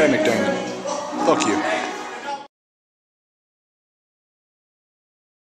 Trey McDermott. Fuck you.